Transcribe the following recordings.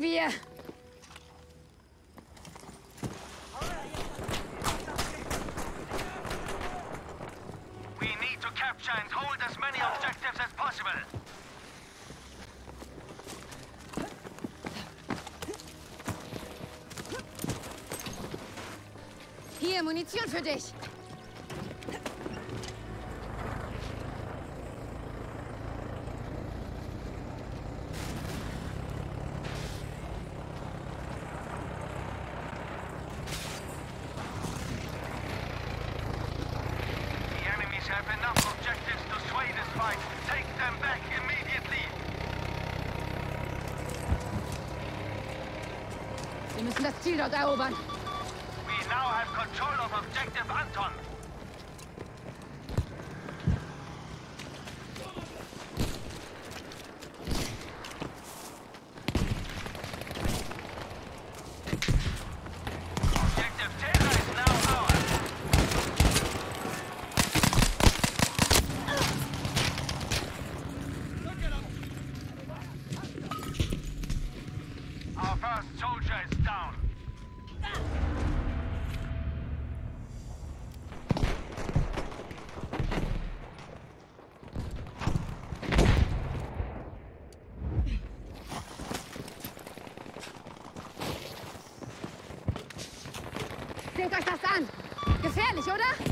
gehen wir! We need to capture and hold as many objectives as possible. Hier, Munition für dich! Ziel dort erobern. We now have control of objective Anton. Gefährlich, oder?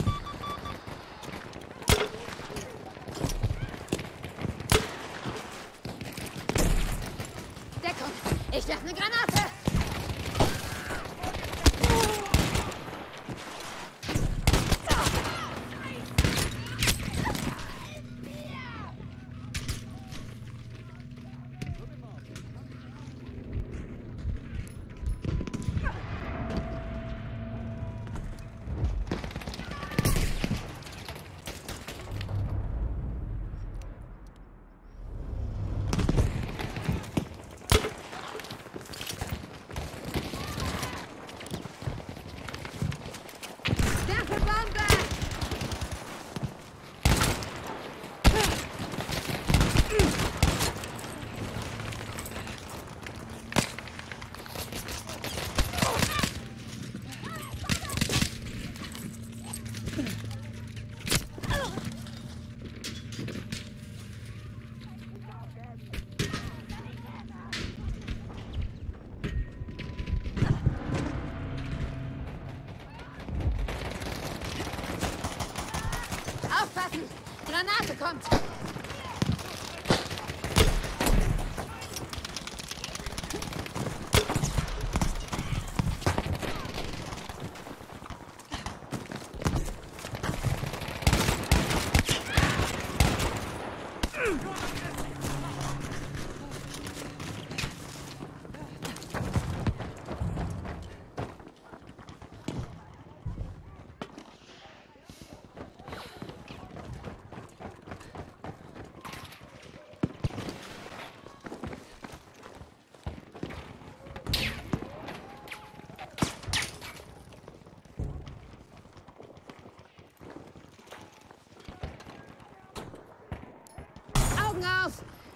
Granate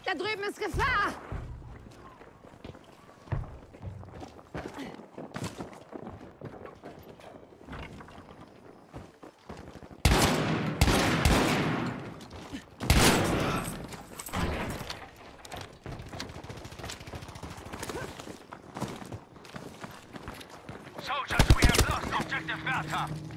Da drüben ist Gefahr! Soldiers, we have lost objective Bertha.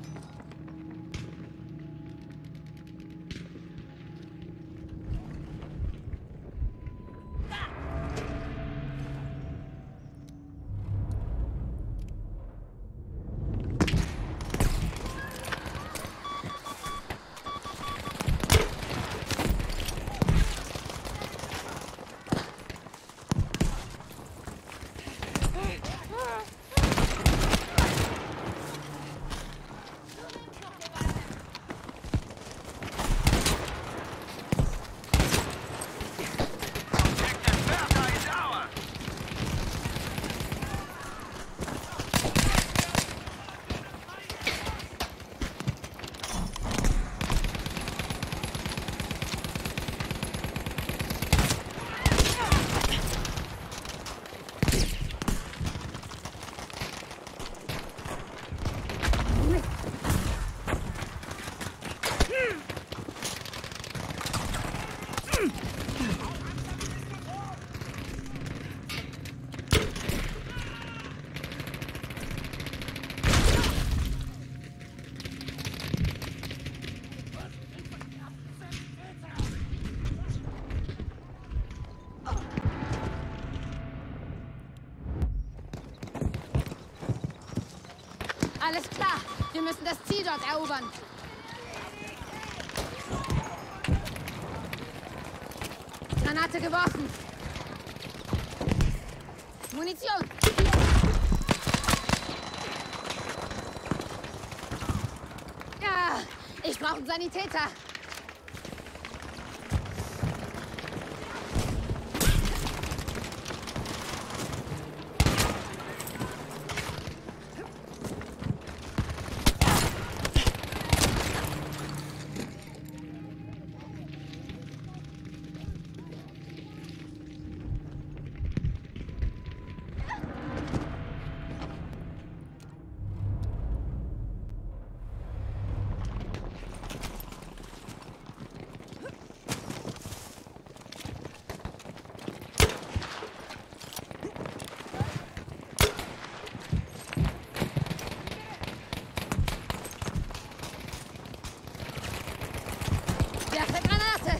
Alles klar. Wir müssen das Ziel dort erobern. Granate geworfen. Munition. Ja, ich brauche einen Sanitäter. Werfe Granate.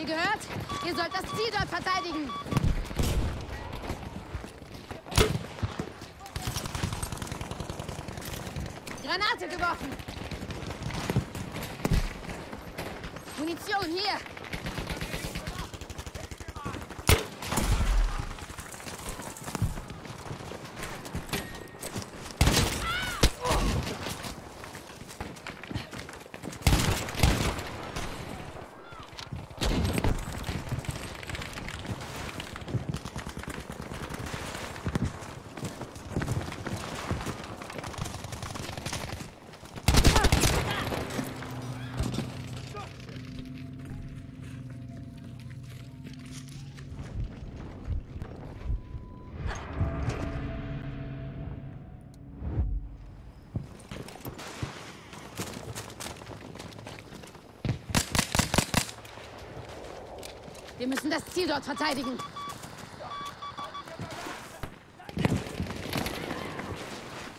Ihr gehört? Ihr sollt das Ziel dort verteidigen. Granate geworfen. Munition hier. Wir müssen das Ziel dort verteidigen.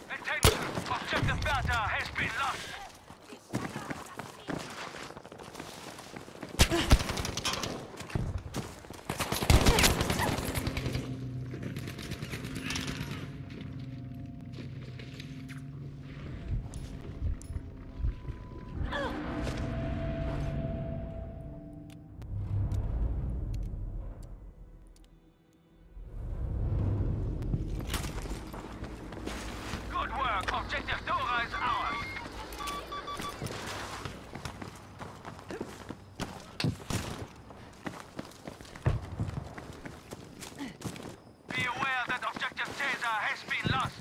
Attention! Objective Bertha has been lost. Good work. Objective Dora is ours. Be aware that Objective Caesar has been lost.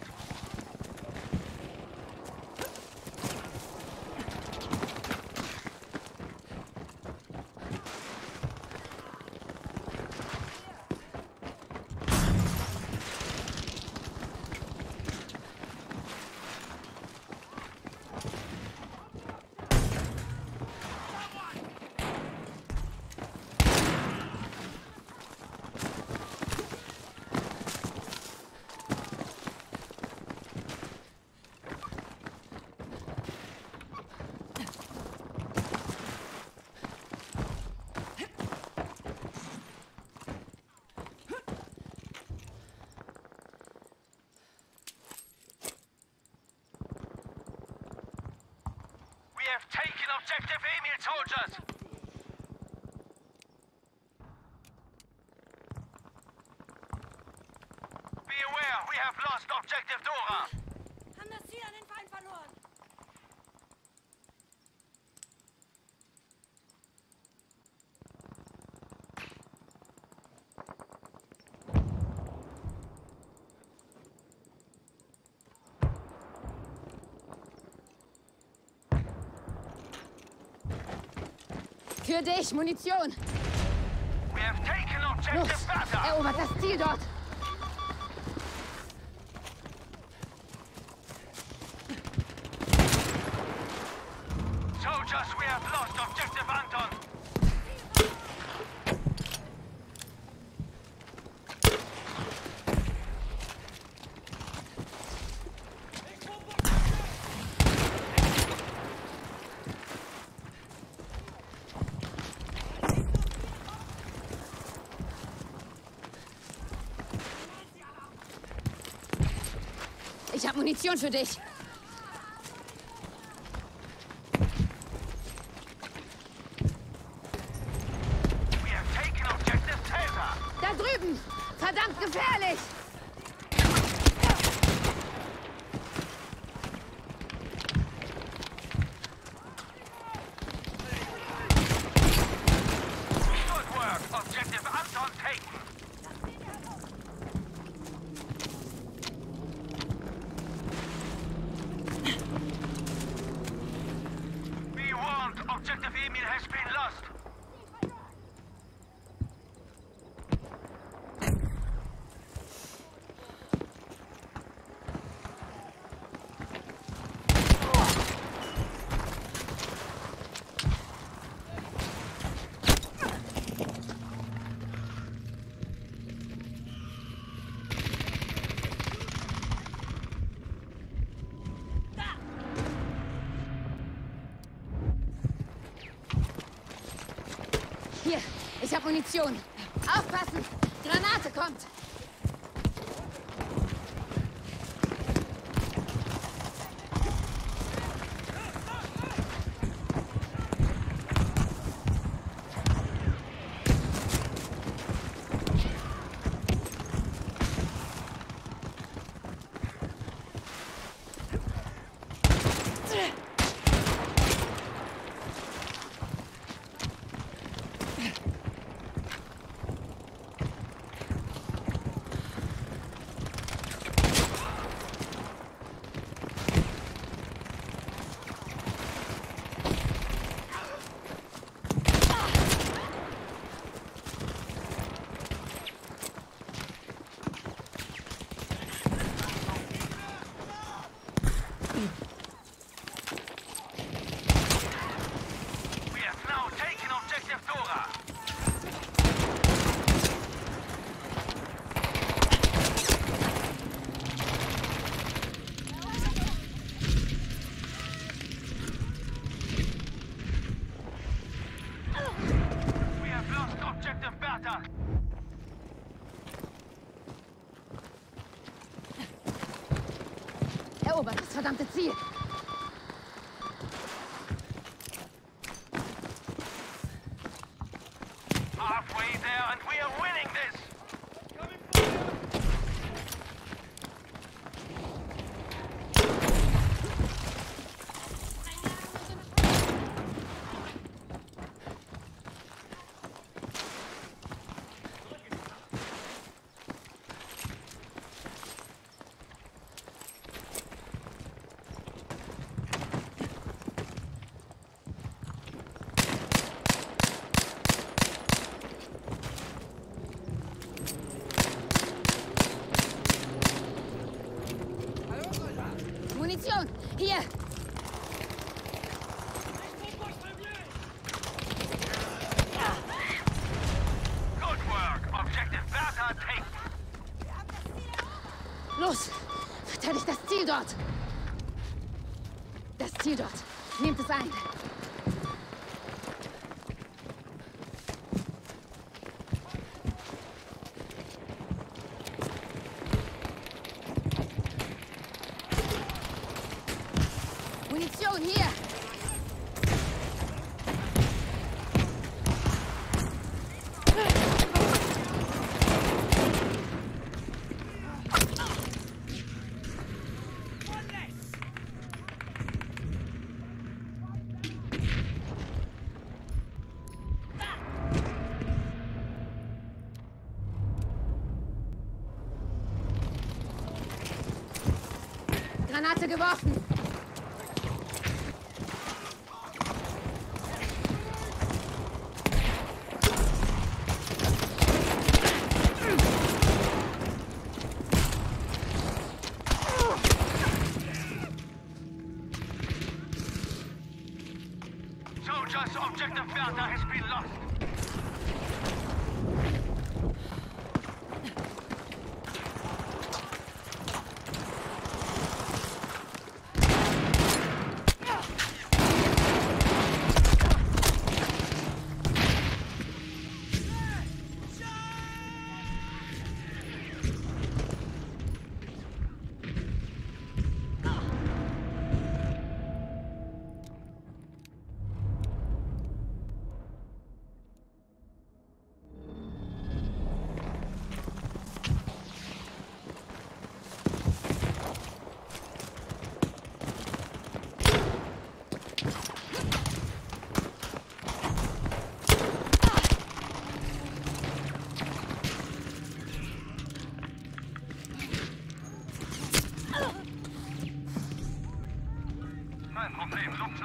We have taken Objective Emil, soldiers. Be aware, we have lost Objective Dora. Haben das Ziel an den Feind verloren. Für dich, Munition. Los, erobert das Ziel dort. Ich habe Munition für dich. Ich habe Munition. Aufpassen! Granate kommt! We have now taken objective Dora. We have lost Bertha. Erobert das verdammte Ziel! Munition! Hier! Good work. Objective Bertha taken. Los! Verteidigt das Ziel dort! Das Ziel dort! Nehmt es ein! Munition hier! Geworfen!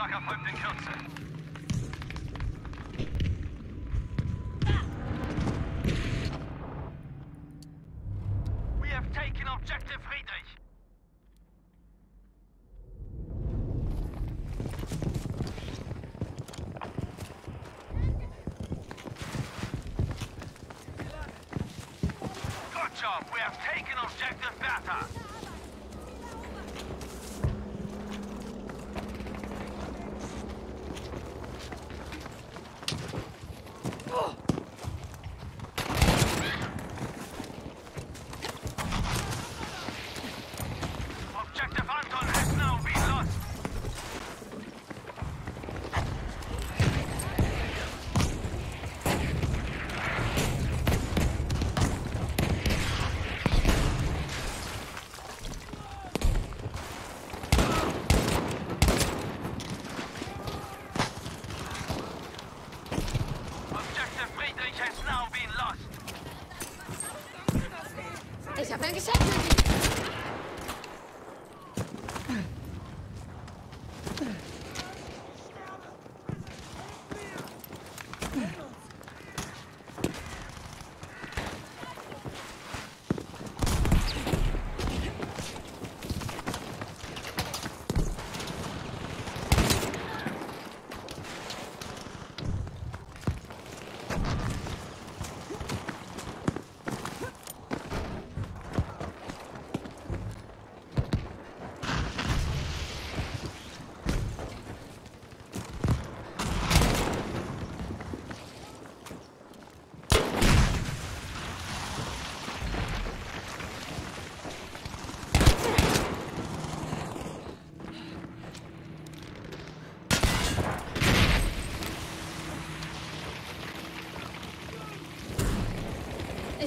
attack our Hauptinkerze.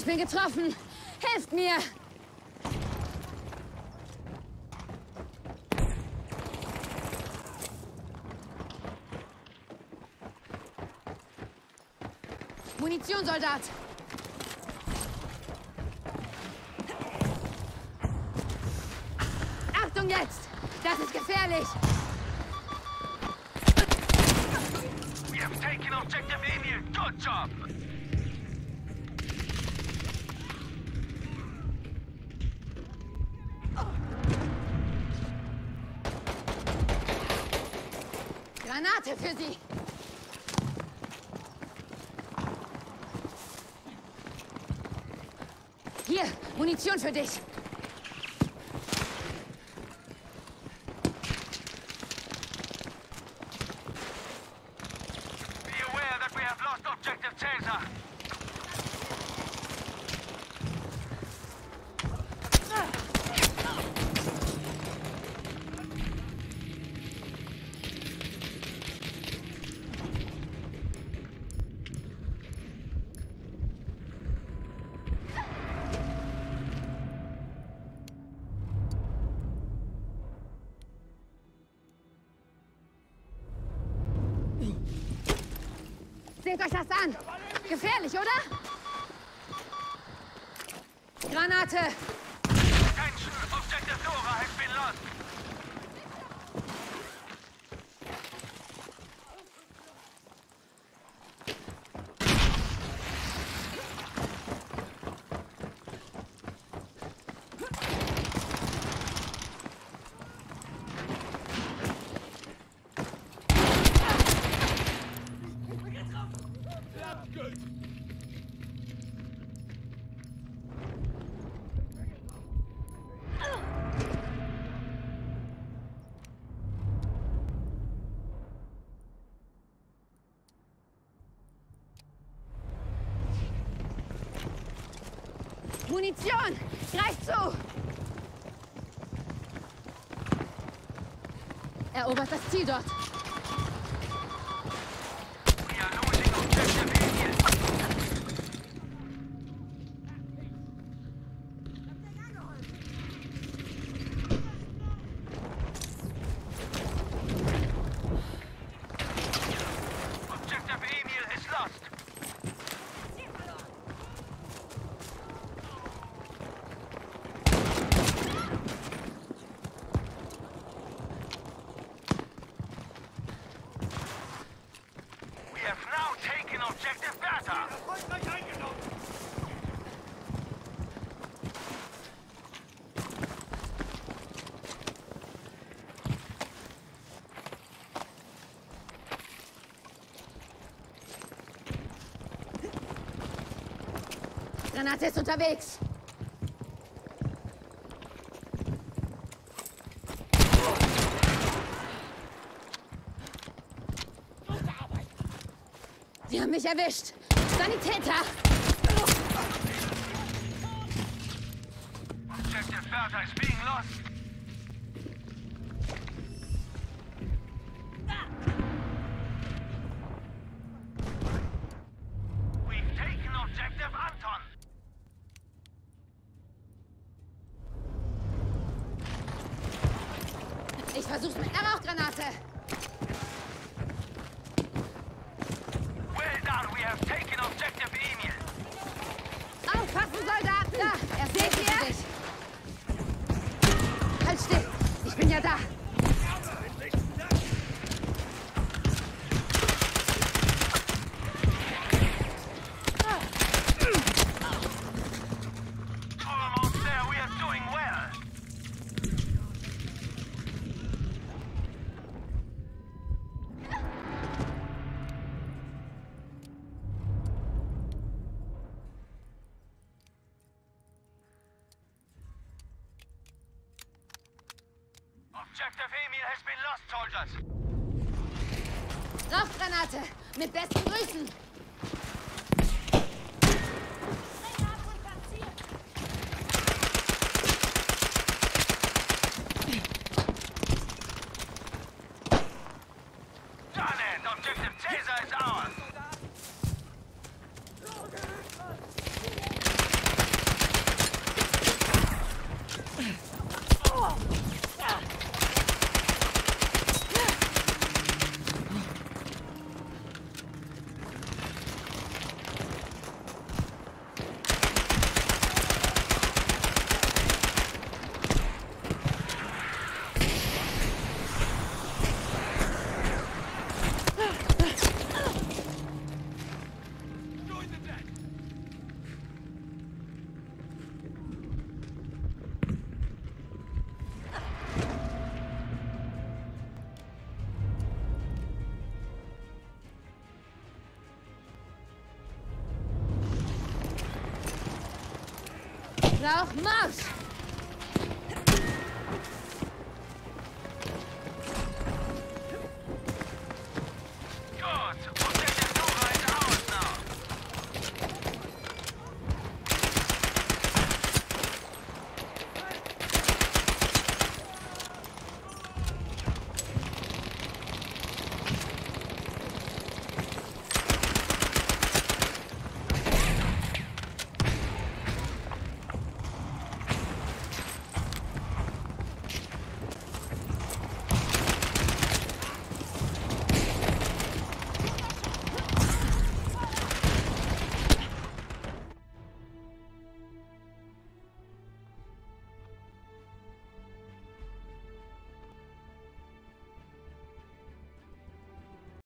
Bin getroffen. Helft mir! Munition, Soldat! Achtung jetzt! Das ist gefährlich! We have taken objective Emil. Good job. Granate für Sie! Hier, Munition für dich! Gefährlich, oder? Granate! Attention, objective Dora has been lost. Munition! Greift zu! Erobert das Ziel dort. Granate ist unterwegs. Sie haben mich erwischt. Sanitäter! Objective Bertha is being lost. Female has been lost, Soldiers! Rauchgranate! Mit besten Grüßen!